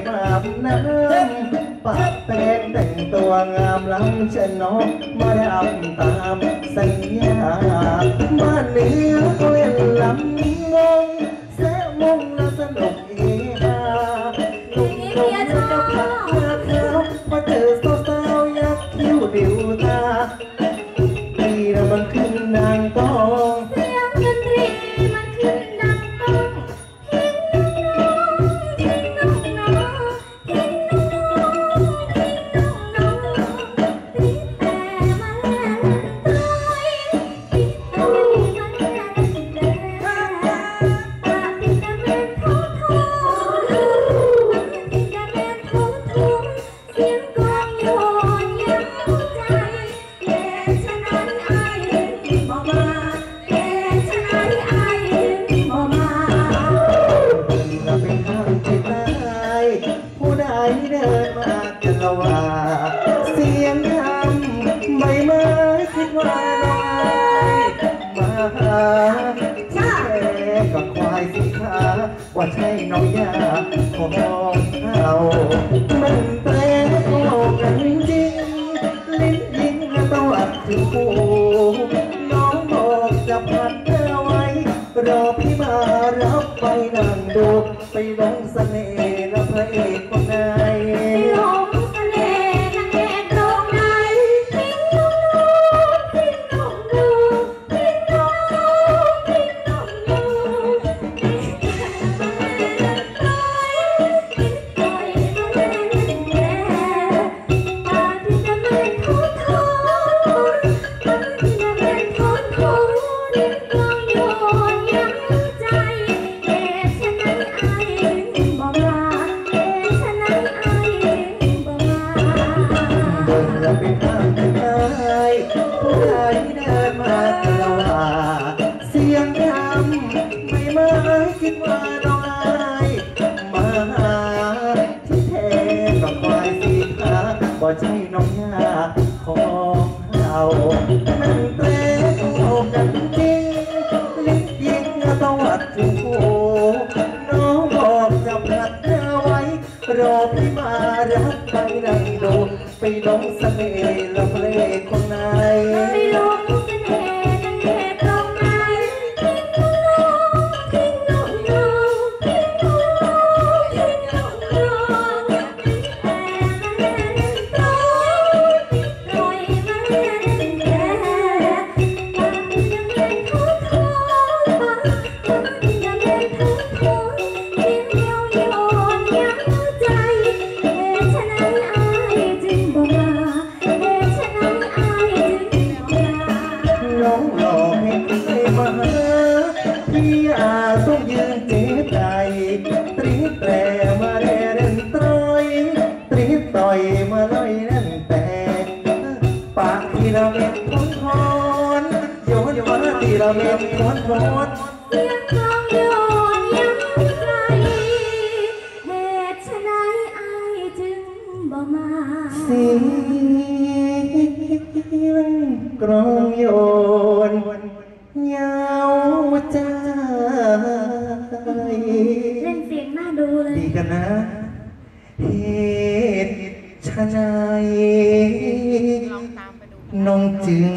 บอาบน้ำปะแป้งแต่งตัวงามล้ำชะนกมาดำตามสัญญาบ้านเหนือก็เล่นลำงงแซะมงแล้วสนุกเฮฮาหนุ่มนมเจ้าผักเธอเธอมาเจอสาวๆยักคิ้วดิวตา นข้างที่ตายผู้ใดเดินมากันละว่าเสียงคำใบไม้คิดว่าน้อยมาหาที่แท้กับควายสีขาว่าใช่น้องยาของเรามันแปลโลกันจริงลิ้นยิงและตวัดถึงหูน้องบอกจะพัดเธอไว้รอพี่มารับไปนั่งดู ลงเสน่ห์และพระเอก ท้กับควายสีขาบ่ใช่น้องยาของเรามันแปลโลกันจริงลิ้นยิงตวัดถึงหูน้องบอกจะผลัดเธอไว้ รอพี่มารับไปนั่งดูไปลงเสน่ห์ละเพลงคนไหน พี่อาจต้องยืนเจ็บใจตรีแปรมาแรเร่นตรอยตรีต่อยมาลอยนั่นแต่ปากที่เราเม็ดทนทนโยนมาที่เราเม็ดทนทนเสียงกลองโยนยังไกลเหตุไฉนไอายจึงบ่มาเสียงกรองโยน กันนะ เหตุชะไหนน้องจึง